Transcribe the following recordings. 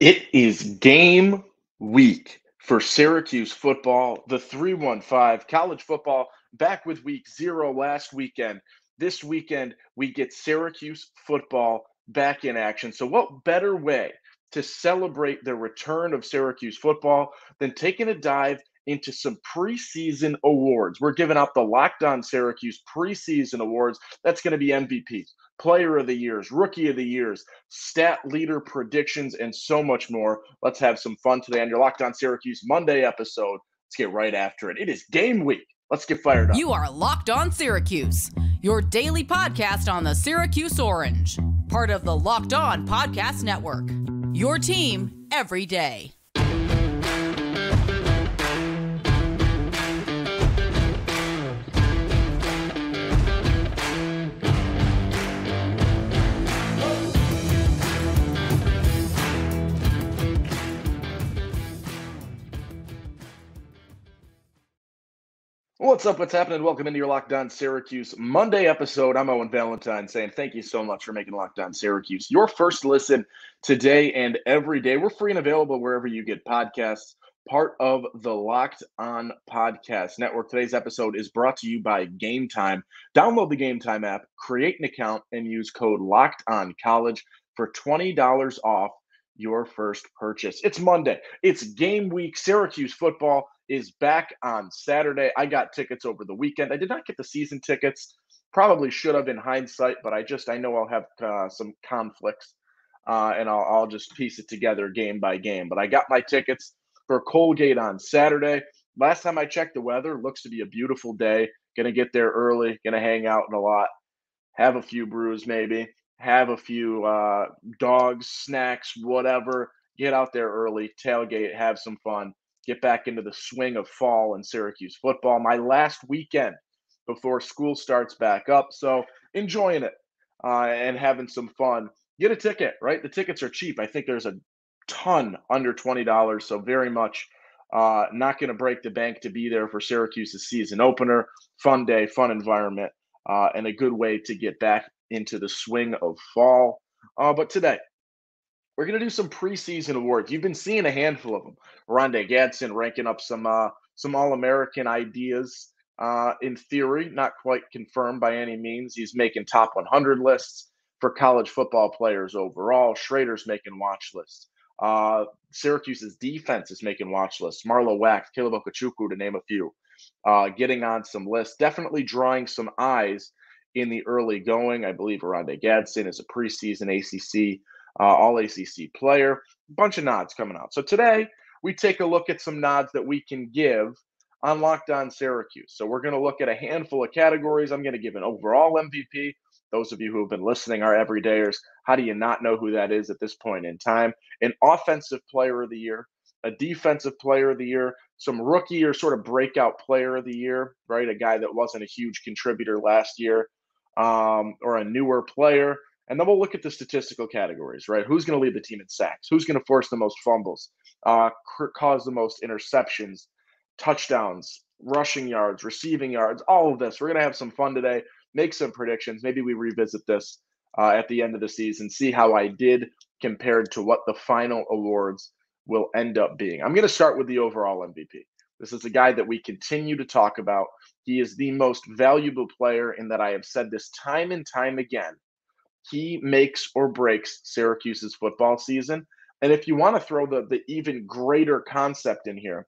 It is game week for Syracuse football. The 315 college football back with week zero last weekend. This weekend, we get Syracuse football back in action. So, what better way to celebrate the return of Syracuse football than taking a dive into some preseason awards. We're giving out the Locked On Syracuse preseason awards. That's going to be MVP, Player of the Years, Rookie of the Years, Stat Leader predictions, and so much more. Let's have some fun today on your Locked On Syracuse Monday episode. Let's get right after it. It is game week. Let's get fired up. You are Locked On Syracuse, your daily podcast on the Syracuse Orange, part of the Locked On Podcast Network. Your team every day. What's up? What's happening? Welcome into your Locked On Syracuse Monday episode. I'm Owen Valentine saying thank you so much for making Locked On Syracuse your first listen today and every day. We're free and available wherever you get podcasts, part of the Locked On Podcast Network. Today's episode is brought to you by Game Time. Download the Game Time app, create an account, and use code Locked On College for $20 off your first purchase. It's Monday, it's game week, Syracuse football is back on Saturday. I got tickets over the weekend. I did not get the season tickets. Probably should have in hindsight, but I just I know I'll have uh, some conflicts, uh, and I'll, I'll just piece it together game by game. But I got my tickets for Colgate on Saturday. Last time I checked the weather, looks to be a beautiful day. Gonna get there early. Gonna hang out in a lot. Have a few brews maybe. Have a few uh, dogs, snacks, whatever. Get out there early, tailgate, have some fun get back into the swing of fall in Syracuse football. My last weekend before school starts back up. So enjoying it uh, and having some fun. Get a ticket, right? The tickets are cheap. I think there's a ton under $20. So very much uh, not going to break the bank to be there for Syracuse's season opener. Fun day, fun environment, uh, and a good way to get back into the swing of fall. Uh, but today, we're going to do some preseason awards. You've been seeing a handful of them. Oronde Gadsden ranking up some uh, some All American ideas. Uh, in theory, not quite confirmed by any means. He's making top 100 lists for college football players overall. Shrader's making watch lists. Uh, Syracuse's defense is making watch lists. Marlowe Wax, Caleb Okechukwu, to name a few, uh, getting on some lists. Definitely drawing some eyes in the early going. I believe Oronde Gadsden is a preseason ACC uh, all ACC player, bunch of nods coming out. So today we take a look at some nods that we can give on Locked On Syracuse. So we're going to look at a handful of categories. I'm going to give an overall MVP. Those of you who have been listening are everydayers. How do you not know who that is at this point in time? An offensive player of the year, a defensive player of the year, some rookie or sort of breakout player of the year, right? A guy that wasn't a huge contributor last year, um, or a newer player. And then we'll look at the statistical categories, right? Who's going to lead the team in sacks? Who's going to force the most fumbles, uh, cause the most interceptions, touchdowns, rushing yards, receiving yards, all of this. We're going to have some fun today, make some predictions. Maybe we revisit this uh, at the end of the season, see how I did compared to what the final awards will end up being. I'm going to start with the overall MVP. This is a guy that we continue to talk about. He is the most valuable player in that I have said this time and time again he makes or breaks Syracuse's football season. And if you want to throw the, the even greater concept in here,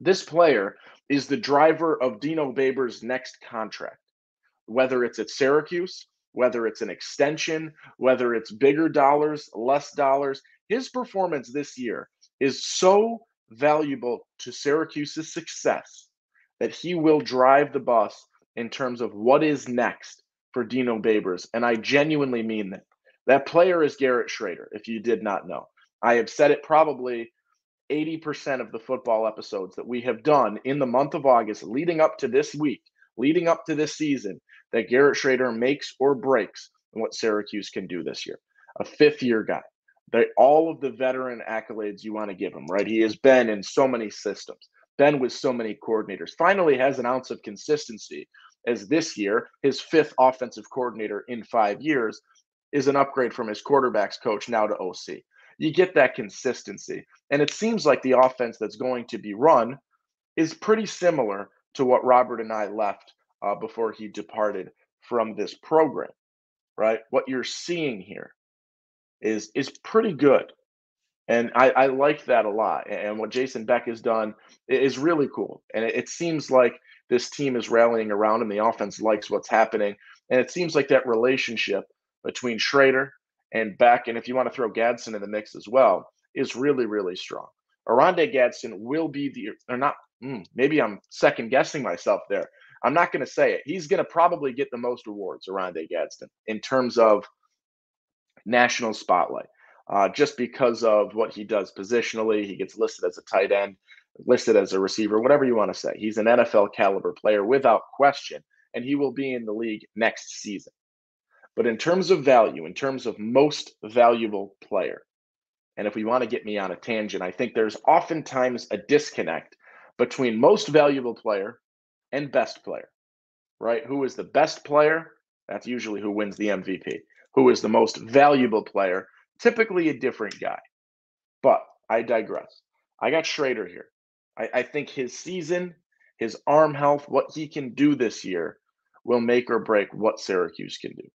this player is the driver of Dino Babers' next contract, whether it's at Syracuse, whether it's an extension, whether it's bigger dollars, less dollars. His performance this year is so valuable to Syracuse's success that he will drive the bus in terms of what is next for Dino Babers, and I genuinely mean that. That player is Garrett Shrader, if you did not know. I have said it probably 80% of the football episodes that we have done in the month of August leading up to this week, leading up to this season, that Garrett Shrader makes or breaks what Syracuse can do this year. A fifth year guy. They, all of the veteran accolades you want to give him, right? He has been in so many systems, been with so many coordinators, finally has an ounce of consistency as this year, his fifth offensive coordinator in five years, is an upgrade from his quarterbacks coach now to OC. you get that consistency. And it seems like the offense that's going to be run is pretty similar to what Robert Anae left uh, before he departed from this program, right? What you're seeing here is is pretty good. And I, I like that a lot. And what Jason Beck has done is really cool. And it, it seems like this team is rallying around him. The offense likes what's happening. And it seems like that relationship between Shrader and Beck, and if you want to throw Gadsden in the mix as well, is really, really strong. Oronde Gadsden will be the, or not, mm, maybe I'm second guessing myself there. I'm not going to say it. He's going to probably get the most awards, Oronde Gadsden, in terms of national spotlight uh, just because of what he does positionally. He gets listed as a tight end, listed as a receiver, whatever you want to say. He's an NFL caliber player without question, and he will be in the league next season. But in terms of value, in terms of most valuable player, and if we want to get me on a tangent, I think there's oftentimes a disconnect between most valuable player and best player, right? Who is the best player? That's usually who wins the MVP. Who is the most valuable player? typically a different guy. But I digress. I got Shrader here. I, I think his season, his arm health, what he can do this year will make or break what Syracuse can do.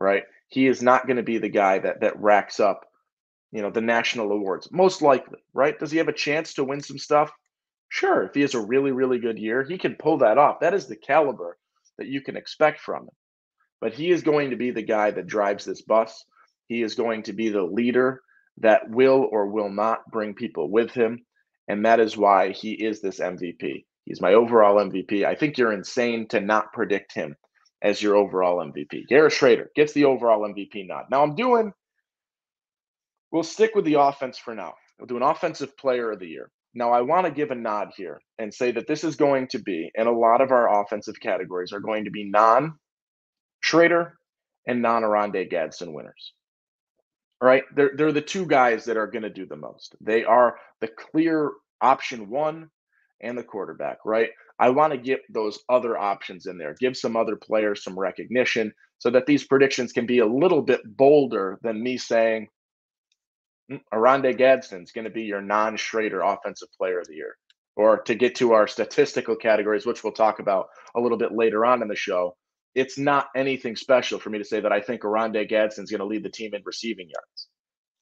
Right? He is not going to be the guy that that racks up, you know, the national awards. Most likely, right? Does he have a chance to win some stuff? Sure. If he has a really, really good year, he can pull that off. That is the caliber that you can expect from him. But he is going to be the guy that drives this bus. He is going to be the leader that will or will not bring people with him. And that is why he is this MVP. He's my overall MVP. I think you're insane to not predict him as your overall MVP. Garrett Shrader gets the overall MVP nod. Now I'm doing, we'll stick with the offense for now. We'll do an offensive player of the year. Now, I want to give a nod here and say that this is going to be, and a lot of our offensive categories are going to be non Shrader and non Oronde Gadsden winners right? They're they're the two guys that are going to do the most. They are the clear option one and the quarterback, right? I want to get those other options in there, give some other players some recognition so that these predictions can be a little bit bolder than me saying mm, Aronde Oronde Gadsden's going to be your non-Shrader offensive player of the year. Or to get to our statistical categories, which we'll talk about a little bit later on in the show, it's not anything special for me to say that I think Oronde Gadsden's going to lead the team in receiving yards.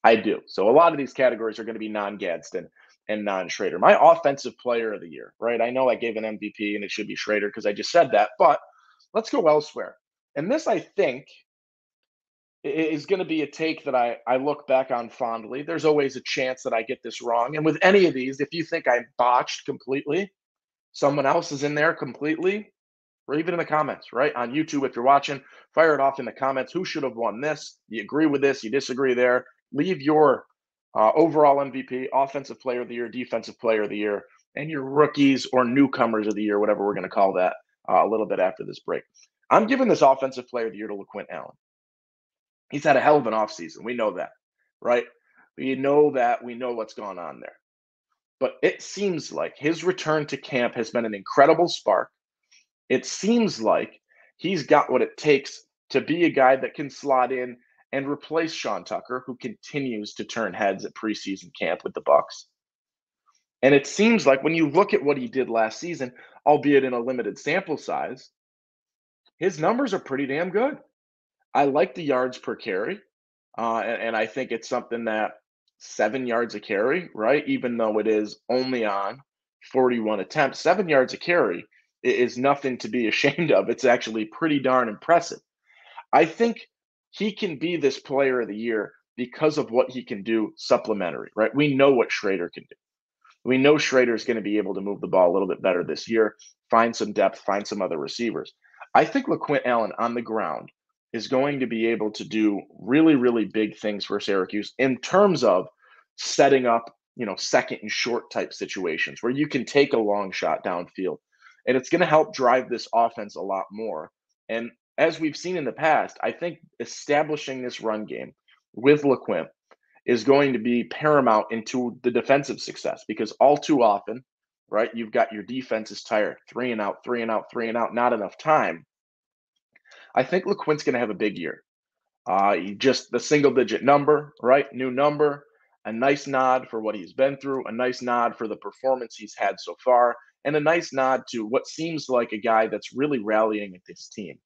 I do. So a lot of these categories are going to be non-Gadsden and non-Shrader. My offensive player of the year, right? I know I gave an MVP and it should be Shrader because I just said that, but let's go elsewhere. And this, I think, is going to be a take that I, I look back on fondly. There's always a chance that I get this wrong. And with any of these, if you think I botched completely, someone else is in there completely, leave it in the comments, right? On YouTube, if you're watching, fire it off in the comments. Who should have won this? You agree with this? You disagree there? Leave your uh, overall MVP, offensive player of the year, defensive player of the year, and your rookies or newcomers of the year, whatever we're going to call that, uh, a little bit after this break. I'm giving this offensive player of the year to LeQuint Allen. He's had a hell of an offseason. We know that, right? We know that. We know what's going on there. But it seems like his return to camp has been an incredible spark it seems like he's got what it takes to be a guy that can slot in and replace Sean Tucker, who continues to turn heads at preseason camp with the Bucks. And it seems like when you look at what he did last season, albeit in a limited sample size, his numbers are pretty damn good. I like the yards per carry, uh, and, and I think it's something that seven yards a carry, right? Even though it is only on 41 attempts, seven yards a carry is nothing to be ashamed of. It's actually pretty darn impressive. I think he can be this player of the year because of what he can do supplementary, right? We know what Shrader can do. We know Shrader is going to be able to move the ball a little bit better this year, find some depth, find some other receivers. I think LeQuint Allen on the ground is going to be able to do really, really big things for Syracuse in terms of setting up, you know, second and short type situations where you can take a long shot downfield and it's going to help drive this offense a lot more. And as we've seen in the past, I think establishing this run game with LeQuint is going to be paramount into the defensive success because all too often, right, you've got your defense is tired, three and out, three and out, three and out, not enough time. I think LeQuint's going to have a big year. Uh, just the single digit number, right? New number. A nice nod for what he's been through, a nice nod for the performance he's had so far, and a nice nod to what seems like a guy that's really rallying at this team.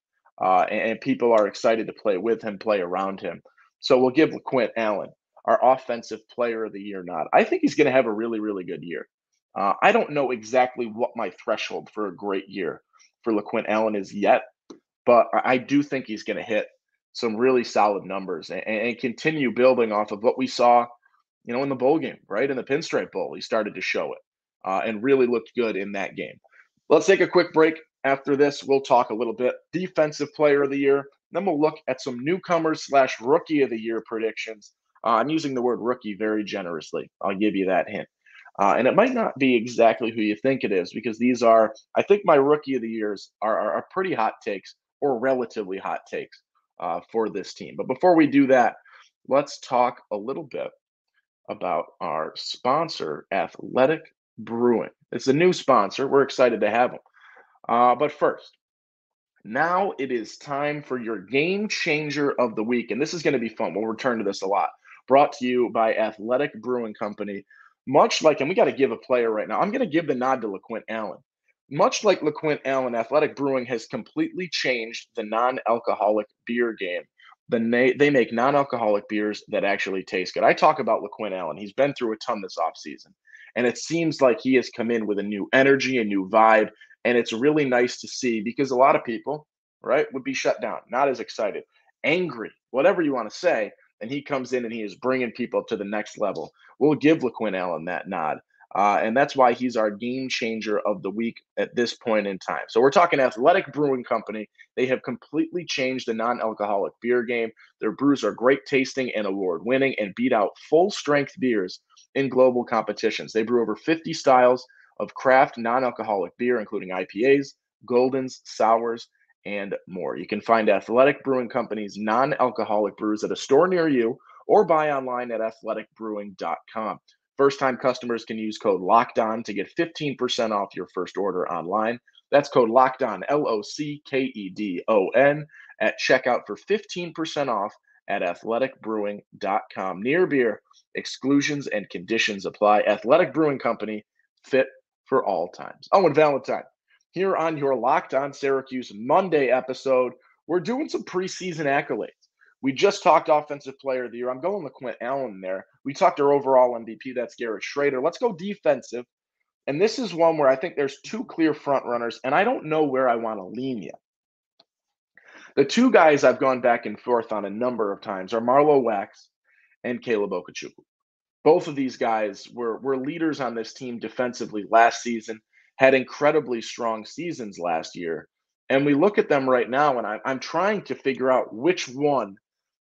Uh, and, and, people are excited to play with him, play around him. So we'll give LeQuint Allen our offensive player of the year nod. I think he's going to have a really, really good year. Uh, I don't know exactly what my threshold for a great year for LeQuint Allen is yet, but I do think he's going to hit some really solid numbers and, and, continue building off of what we saw, you know, in the bowl game, right? In the Pinstripe Bowl, he started to show it uh, and really looked good in that game. Let's take a quick break. After this, we'll talk a little bit defensive player of the year. Then we'll look at some newcomers slash rookie of the year predictions. Uh, I'm using the word rookie very generously. I'll give you that hint. Uh, and it might not be exactly who you think it is because these are, I think, my rookie of the years are, are, are pretty hot takes or relatively hot takes uh, for this team. But before we do that, let's talk a little bit about our sponsor, Athletic Brewing. It's a new sponsor. We're excited to have them. Uh, but first, now it is time for your game changer of the week. And this is going to be fun. We'll return to this a lot. Brought to you by Athletic Brewing Company. Much like, and we got to give a player right now. I'm going to give the nod to LeQuint Allen. Much like LeQuint Allen, Athletic Brewing has completely changed the non alcoholic beer game. The na- they make non alcoholic beers that actually taste good. I talk about LeQuint Allen. He's been through a ton this offseason. And it seems like he has come in with a new energy, a new vibe. And it's really nice to see because a lot of people, right, would be shut down, not as excited, angry, whatever you want to say and he comes in and he is bringing people to the next level. We'll give LeQuint Allen that nod. Uh, and that's why he's our game changer of the week at this point in time. So we're talking Athletic Brewing Company. They have completely changed the non-alcoholic beer game. Their brews are great tasting and award-winning, and beat out full-strength beers in global competitions. They brew over 50 styles of craft non-alcoholic beer, including IPAs, Goldens, sours, and more. You can find Athletic Brewing Company's non alcoholic brews at a store near you or buy online at athleticbrewing.com. First time customers can use code LOCKEDON to get 15% off your first order online. That's code LOCKEDON, L O C K E D O N, at checkout for 15% off at athleticbrewing.com. Near beer, exclusions and conditions apply. Athletic Brewing Company, fit for all times. Oh, and Valentine here on your Locked On Syracuse Monday episode. We're doing some preseason accolades. We just talked Offensive Player of the Year. I'm going LeQuint Allen there. We talked our overall MVP. That's Garrett Shrader. Let's go defensive. And this is one where I think there's two clear front runners, and I don't know where I want to lean yet. The two guys I've gone back and forth on a number of times are Marlowe Wax and Caleb Okechukwu. Both of these guys were, were leaders on this team defensively last season had incredibly strong seasons last year. And we look at them right now, and I, I'm trying to figure out which one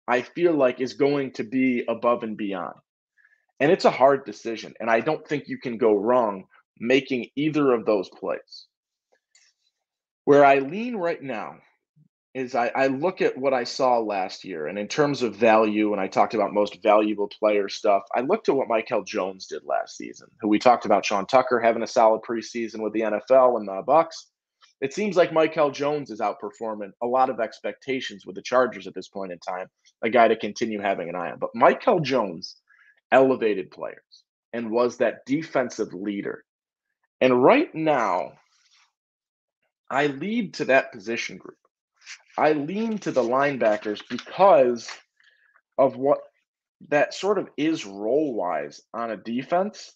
I feel like is going to be above and beyond. And it's a hard decision. And I don't think you can go wrong making either of those plays. Where I lean right now is I, I, look at what I saw last year, and in terms of value, and I talked about most valuable player stuff, I looked at what Mikel Jones did last season, who we talked about Sean Tucker having a solid preseason with the NFL and the Bucks. It seems like Mikel Jones is outperforming a lot of expectations with the Chargers at this point in time, a guy to continue having an eye on. But Mikel Jones elevated players and was that defensive leader. And right now, I lead to that position group. I lean to the linebackers because of what that sort of is role wise on a defense.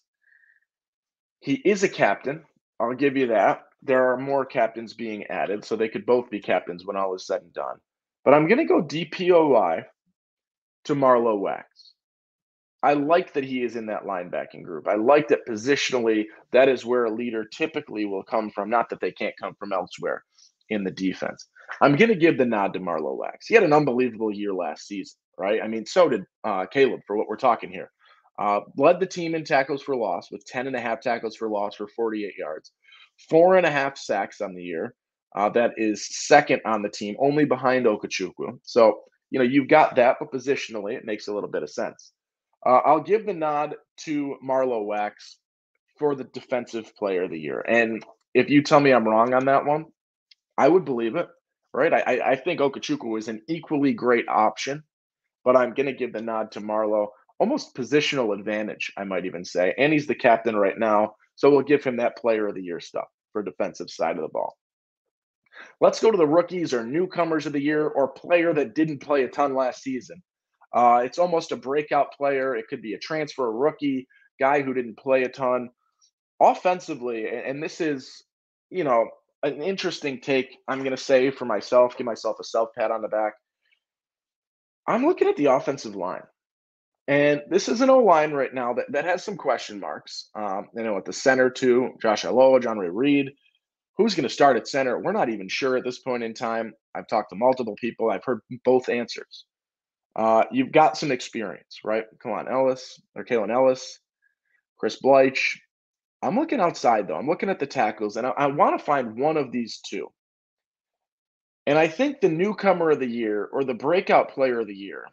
He is a captain. I'll give you that. There are more captains being added, so they could both be captains when all is said and done. But I'm going to go DPOY to Marlowe Wax. I like that he is in that linebacking group. I like that positionally, that is where a leader typically will come from. Not that they can't come from elsewhere in the defense. I'm going to give the nod to Marlowe Wax. He had an unbelievable year last season, right? I mean, so did uh, Caleb for what we're talking here. Uh, led the team in tackles for loss with 10 and a half tackles for loss for 48 yards, four and a half sacks on the year. Uh, that is second on the team, only behind Okechukwu. So, you know, you've got that, but positionally, it makes a little bit of sense. Uh, I'll give the nod to Marlowe Wax for the defensive player of the year. And if you tell me I'm wrong on that one, I would believe it right? I, I think Okechukwu is an equally great option, but I'm going to give the nod to Marlowe almost positional advantage, I might even say. And he's the captain right now. So we'll give him that player of the year stuff for defensive side of the ball. Let's go to the rookies or newcomers of the year or player that didn't play a ton last season. Uh, it's almost a breakout player. It could be a transfer, a rookie, guy who didn't play a ton. Offensively, and this is, you know, an interesting take, I'm going to say for myself, give myself a self pat on the back. I'm looking at the offensive line. And this is an O line right now that, that has some question marks. Um, you know, at the center, too, Josh Aloa, John Ray Reid. Who's going to start at center? We're not even sure at this point in time. I've talked to multiple people, I've heard both answers. Uh, you've got some experience, right? Come on, Ellis or Kalen Ellis, Chris Bleich. I'm looking outside though. I'm looking at the tackles, and I, I want to find one of these two. And I think the newcomer of the year or the breakout player of the year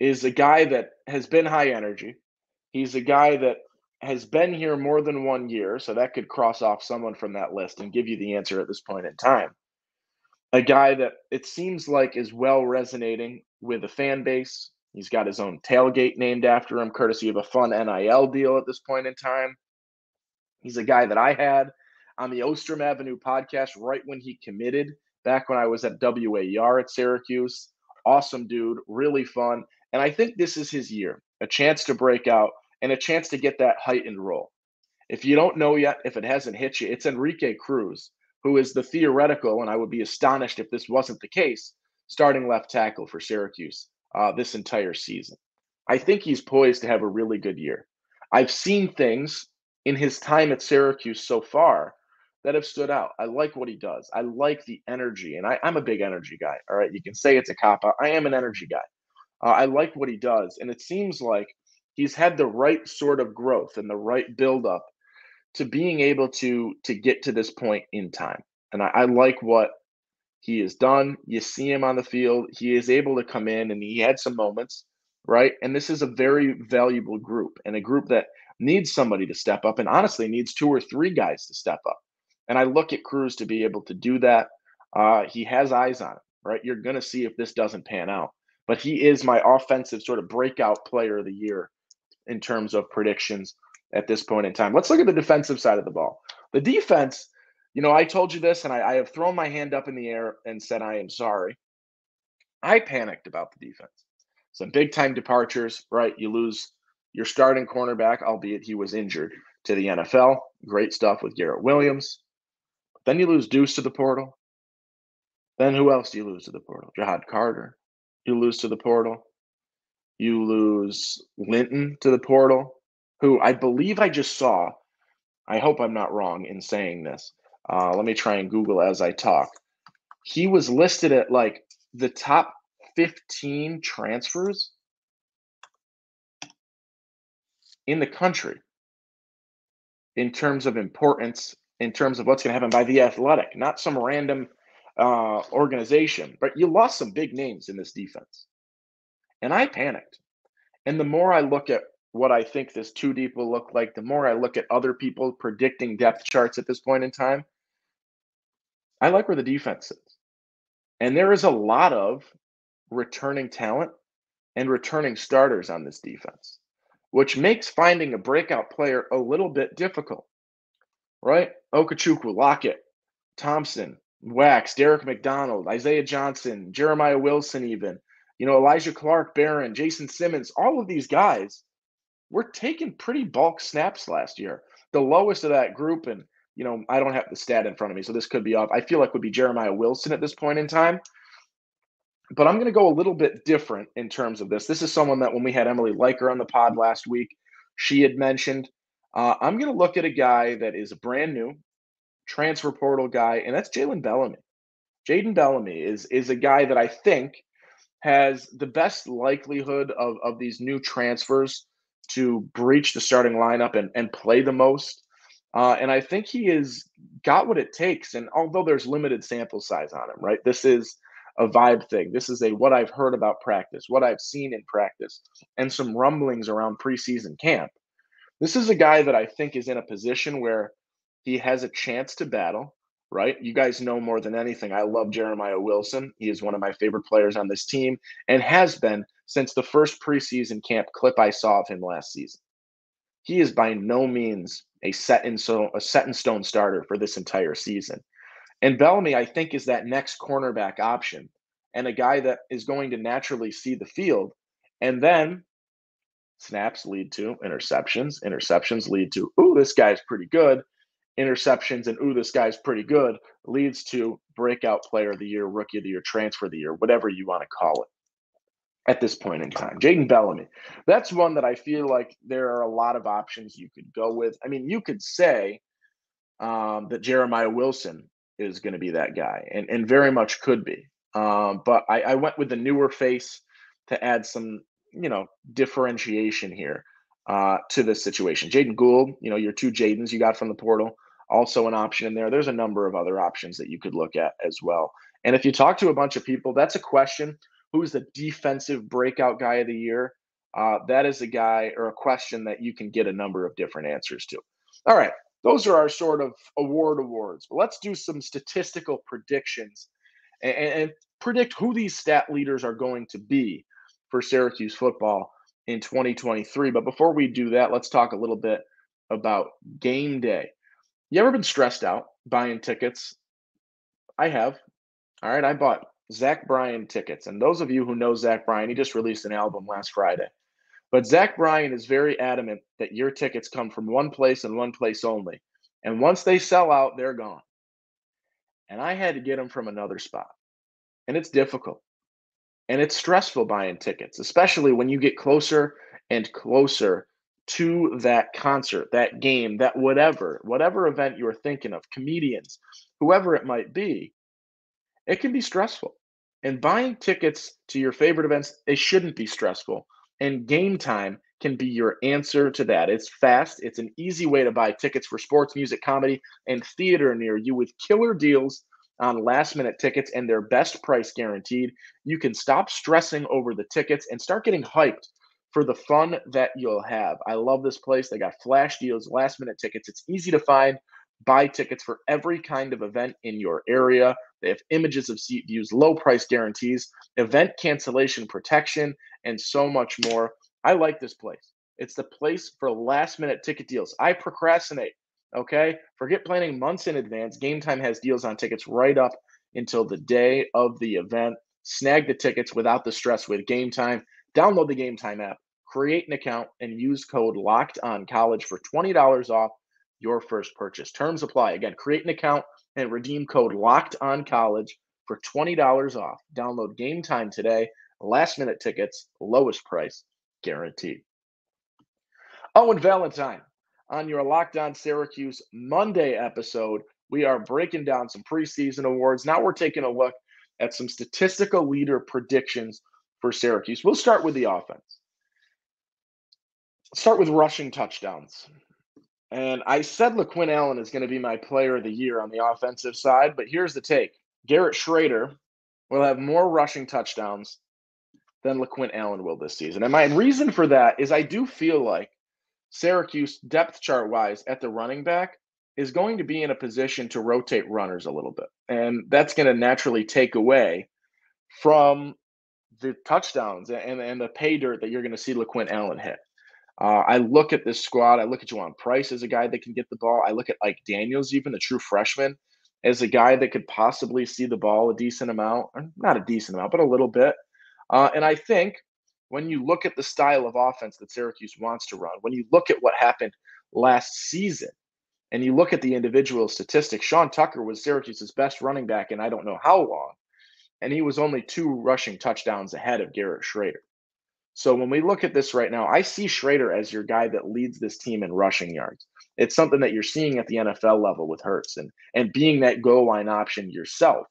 is a guy that has been high energy. He's a guy that has been here more than one year, so that could cross off someone from that list and give you the answer at this point in time. A guy that it seems like is well resonating with the fan base. He's got his own tailgate named after him, courtesy of a fun NIL deal at this point in time. He's a guy that I had on the Ostrom Avenue podcast right when he committed, back when I was at WAER at Syracuse. Awesome dude, really fun. And I think this is his year a chance to break out and a chance to get that heightened role. If you don't know yet, if it hasn't hit you, it's Enrique Cruz, who is the theoretical, and I would be astonished if this wasn't the case, starting left tackle for Syracuse uh, this entire season. I think he's poised to have a really good year. I've seen things in his time at Syracuse so far that have stood out. I like what he does. I like the energy, and I, am a big energy guy. All right, you can say it's a cop out. I am an energy guy. Uh, I like what he does, and it seems like he's had the right sort of growth and the right buildup to being able to to get to this point in time. And I, I like what he has done. You see him on the field. He is able to come in, and he had some moments, right? And this is a very valuable group, and a group that needs somebody to step up, and honestly needs two or three guys to step up. And I look at Cruz to be able to do that. Uh, he has eyes on it, right? You're going to see if this doesn't pan out. But he is my offensive sort of breakout player of the year in terms of predictions at this point in time. Let's look at the defensive side of the ball. The defense, you know, I told you this and I, I have thrown my hand up in the air and said, I am sorry. I panicked about the defense. Some big time departures, right? You lose your starting cornerback, albeit he was injured, to the NFL. Great stuff with Garrett Williams. Then you lose Deuce to the portal. Then who else do you lose to the portal? Ja'Had Carter. You lose to the portal. You lose Linton to the portal, who I believe I just saw. I hope I'm not wrong in saying this. Uh, let me try and Google as I talk. He was listed at like the top 15 transfers in the country in terms of importance, in terms of what's going to happen by the athletic, not some random uh, organization. But you lost some big names in this defense. And I panicked. And the more I look at what I think this two deep will look like, the more I look at other people predicting depth charts at this point in time, I like where the defense is. And there is a lot of returning talent and returning starters on this defense which makes finding a breakout player a little bit difficult, right? Okechukwu, Lockett, Thompson, Wax, Derek McDonald, Isaiah Johnson, Jeremiah Wilson, even, you know, Elijah Clark, Barron, Jason Simmons, all of these guys were taking pretty bulk snaps last year. The lowest of that group, and, you know, I don't have the stat in front of me, so this could be off. I feel like would be Jeremiah Wilson at this point in time but I'm going to go a little bit different in terms of this. This is someone that when we had Emily Liker on the pod last week, she had mentioned. Uh, I'm going to look at a guy that is a brand new transfer portal guy, and that's Jalen Bellamy. Jaden Bellamy is is a guy that I think has the best likelihood of, of these new transfers to breach the starting lineup and, and play the most. Uh, and I think he has got what it takes. And although there's limited sample size on him, right? This is a vibe thing. This is a what I've heard about practice, what I've seen in practice, and some rumblings around preseason camp. This is a guy that I think is in a position where he has a chance to battle, right? You guys know more than anything. I love Jeremiah Wilson. He is one of my favorite players on this team and has been since the first preseason camp clip I saw of him last season. He is by no means a set in so a set in stone starter for this entire season. And Bellamy, I think, is that next cornerback option and a guy that is going to naturally see the field. And then snaps lead to interceptions. Interceptions lead to, ooh, this guy's pretty good. Interceptions and, ooh, this guy's pretty good leads to breakout player of the year, rookie of the year, transfer of the year, whatever you want to call it at this point in time. Jaden Bellamy. That's one that I feel like there are a lot of options you could go with. I mean, you could say um, that Jeremiah Wilson is going to be that guy, and, and very much could be. Um, but I, I went with the newer face to add some, you know, differentiation here uh, to this situation. Jaden Gould, you know, your two Jadens you got from the portal, also an option in there. There's a number of other options that you could look at as well. And if you talk to a bunch of people, that's a question who's the defensive breakout guy of the year? Uh, that is a guy or a question that you can get a number of different answers to. All right, those are our sort of award awards. But let's do some statistical predictions and, and predict who these stat leaders are going to be for Syracuse football in 2023. But before we do that, let's talk a little bit about game day. You ever been stressed out buying tickets? I have. All right, I bought Zach Bryan tickets. And those of you who know Zach Bryan, he just released an album last Friday. But Zach Bryan is very adamant that your tickets come from one place and one place only. And once they sell out, they're gone. And I had to get them from another spot. And it's difficult. And it's stressful buying tickets, especially when you get closer and closer to that concert, that game, that whatever, whatever event you're thinking of, comedians, whoever it might be, it can be stressful. And buying tickets to your favorite events, they shouldn't be stressful. And game time can be your answer to that. It's fast, it's an easy way to buy tickets for sports, music, comedy, and theater near you with killer deals on last minute tickets and their best price guaranteed. You can stop stressing over the tickets and start getting hyped for the fun that you'll have. I love this place. They got flash deals, last minute tickets. It's easy to find. Buy tickets for every kind of event in your area. They have images of seat views, low price guarantees, event cancellation protection, and so much more. I like this place. It's the place for last minute ticket deals. I procrastinate. Okay. Forget planning months in advance. Game Time has deals on tickets right up until the day of the event. Snag the tickets without the stress with Game Time. Download the Game Time app, create an account, and use code Locked On College for $20 off your first purchase. Terms apply. Again, create an account and redeem code locked on college for $20 off. Download game time today. Last minute tickets, lowest price guaranteed. Oh, Owen Valentine on your Locked On Syracuse Monday episode. We are breaking down some preseason awards. Now we're taking a look at some statistical leader predictions for Syracuse. We'll start with the offense. Start with rushing touchdowns. And I said LeQuint Allen is going to be my player of the year on the offensive side, but here's the take Garrett Shrader will have more rushing touchdowns than LeQuint Allen will this season. And my reason for that is I do feel like Syracuse, depth chart wise, at the running back, is going to be in a position to rotate runners a little bit. And that's going to naturally take away from the touchdowns and, and the pay dirt that you're going to see LeQuint Allen hit. Uh, I look at this squad. I look at Juwan Price as a guy that can get the ball. I look at Ike Daniels, even the true freshman, as a guy that could possibly see the ball a decent amount, or not a decent amount, but a little bit. Uh, and I think when you look at the style of offense that Syracuse wants to run, when you look at what happened last season, and you look at the individual statistics, Sean Tucker was Syracuse's best running back in I don't know how long, and he was only two rushing touchdowns ahead of Garrett Shrader. So when we look at this right now, I see Shrader as your guy that leads this team in rushing yards. It's something that you're seeing at the NFL level with Hurts, and and being that goal line option yourself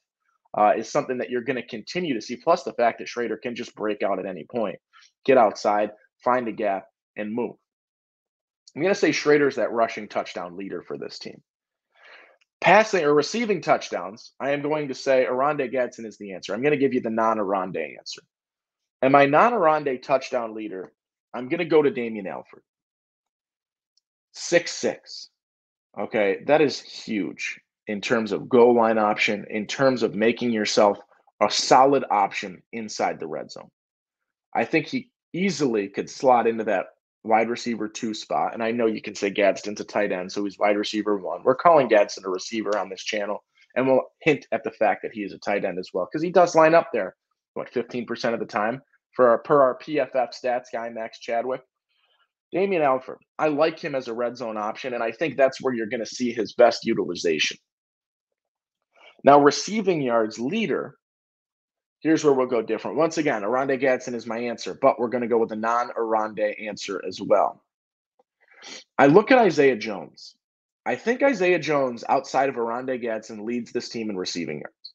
uh, is something that you're going to continue to see. Plus the fact that Shrader can just break out at any point, get outside, find a gap, and move. I'm going to say Shrader's that rushing touchdown leader for this team. Passing or receiving touchdowns, I am going to say Oronde Gadsden is the answer. I'm going to give you the non-Oronde answer. And my non Oronde touchdown leader, I'm going to go to Damien Alford. Six six. Okay, that is huge. in terms of goal line option, in terms of making yourself a solid option inside the red zone. I think he easily could slot into that wide receiver two spot. And I know you can say Gadsden's a tight end, so he's wide receiver one. We're calling Gadsden a receiver on this channel, and we'll hint at the fact that he is a tight end as well, because he does line up there, what, 15% of the time for our per our PFF stats guy, Max Chadwick. Damien Alford, I like him as a red zone option, and I think that's where you're going to see his best utilization. Now, receiving yards leader, here's where we'll go different. Once again, Oronde Gadsden is my answer, but we're going to go with a non Oronde answer as well. I look at Isaiah Jones. I think Isaiah Jones, outside of Oronde Gadsden, leads this team in receiving yards.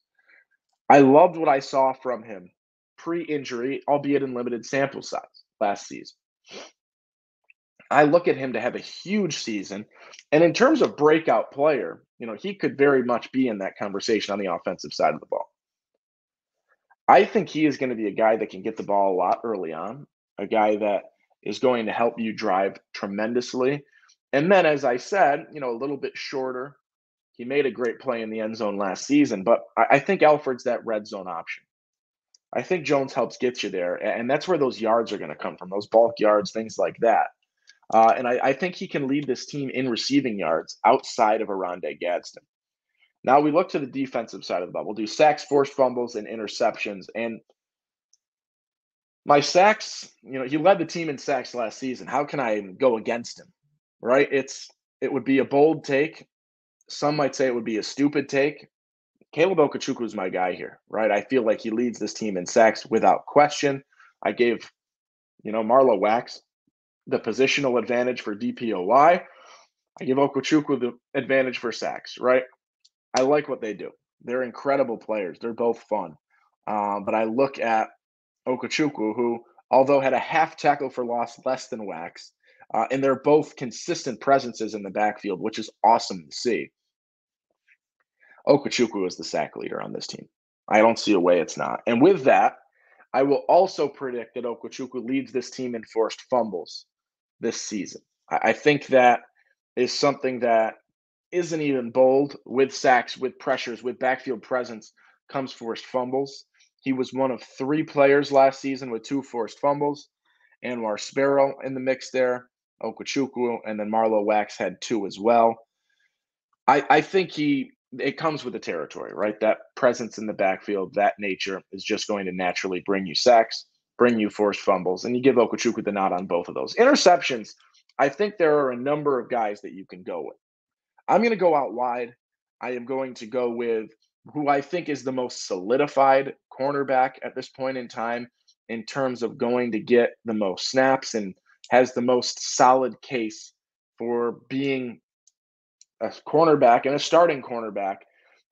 I loved what I saw from him pre injury, albeit in limited sample size last season. I look at him to have a huge season. And in terms of breakout player, you know, he could very much be in that conversation on the offensive side of the ball. I think he is going to be a guy that can get the ball a lot early on, a guy that is going to help you drive tremendously. And then, as I said, you know, a little bit shorter. He made a great play in the end zone last season, but I, think Alford's that red zone option. I think Jones helps get you there, and that's where those yards are going to come from, those bulk yards, things like that. Uh, and I, I, think he can lead this team in receiving yards outside of Oronde Gadsden. Now we look to the defensive side of the ball. We'll do sacks, forced fumbles, and interceptions. And my sacks, you know, he led the team in sacks last season. How can I go against him? Right? It's it would be a bold take. Some might say it would be a stupid take. Caleb Okechukwu is my guy here, right? I feel like he leads this team in sacks without question. I gave, you know, Marlowe Wax the positional advantage for DPOY. I give Okechukwu the advantage for sacks, right? I like what they do. They're incredible players. They're both fun. Um, but I look at Okechukwu, who, although had a half tackle for loss less than Wax, uh, and they're both consistent presences in the backfield, which is awesome to see. Okechukwu is the sack leader on this team. I don't see a way it's not. And with that, I will also predict that Okechukwu leads this team in forced fumbles this season. I, think that is something that isn't even bold with sacks, with pressures, with backfield presence comes forced fumbles. He was one of three players last season with two forced fumbles. Anwar Sparrow in the mix there, Okechukwu, and then Marlowe Wax had two as well. I, I think he it comes with the territory, right? That presence in the backfield, that nature is just going to naturally bring you sacks, bring you forced fumbles, and you give Okechukwu the nod on both of those. Interceptions, I think there are a number of guys that you can go with. I'm going to go out wide. I am going to go with who I think is the most solidified cornerback at this point in time in terms of going to get the most snaps and has the most solid case for being a cornerback and a starting cornerback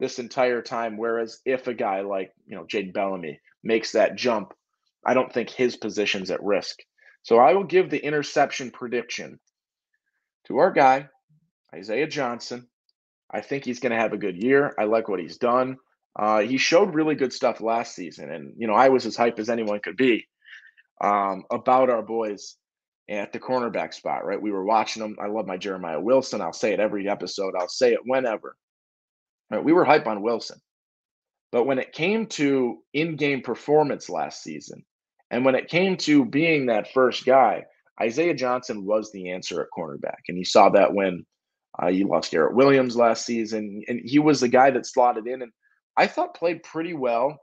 this entire time. Whereas if a guy like, you know, Jake Bellamy makes that jump, I don't think his position's at risk. So I will give the interception prediction to our guy, Isaiah Johnson. I think he's going to have a good year. I like what he's done. Uh, he showed really good stuff last season, and you know I was as hype as anyone could be um, about our boys at the cornerback spot. Right, we were watching them. I love my Jeremiah Wilson. I'll say it every episode. I'll say it whenever. Right, we were hype on Wilson, but when it came to in-game performance last season, and when it came to being that first guy, Isaiah Johnson was the answer at cornerback, and you saw that when uh, you lost Garrett Williams last season, and he was the guy that slotted in and I thought played pretty well.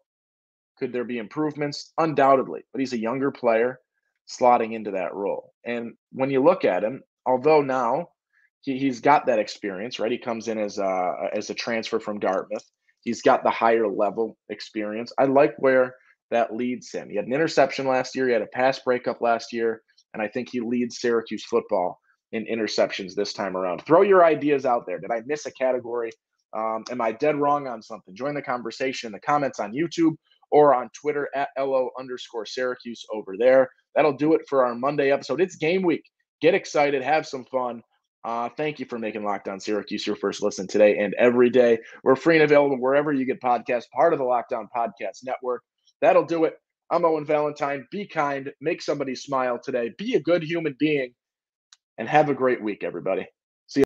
Could there be improvements? Undoubtedly, but he's a younger player slotting into that role. And when you look at him, although now he, he's got that experience, right? He comes in as a, as a transfer from Dartmouth. He's got the higher level experience. I like where that leads him. He had an interception last year. He had a pass breakup last year, and I think he leads Syracuse football in interceptions this time around. Throw your ideas out there. Did I miss a category? Um, am I dead wrong on something? Join the conversation in the comments on YouTube or on Twitter at LO underscore Syracuse over there. That'll do it for our Monday episode. It's game week. Get excited, have some fun. Uh, thank you for making Locked On Syracuse your first listen today and every day. We're free and available wherever you get podcasts, part of the Locked On Podcast Network. That'll do it. I'm Owen Valentine. Be kind, make somebody smile today, be a good human being and have a great week, everybody.